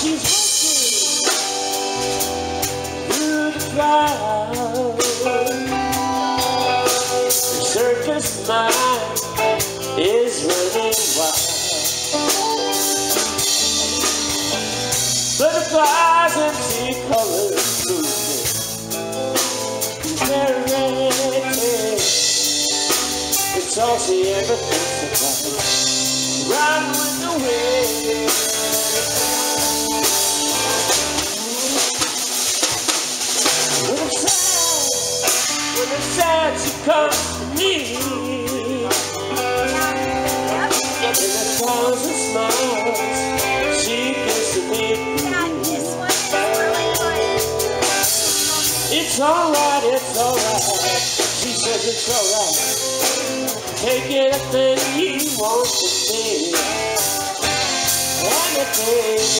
She's walking through the clouds. The circus mind is running wild. Butterflies and sea colors moving. It's all she ever thinks about. Run with the wind. Sad, she comes to me. In a thousand smiles, she gives to me. It's alright, it's alright. She says it's alright. Take anything you want to me. Anything.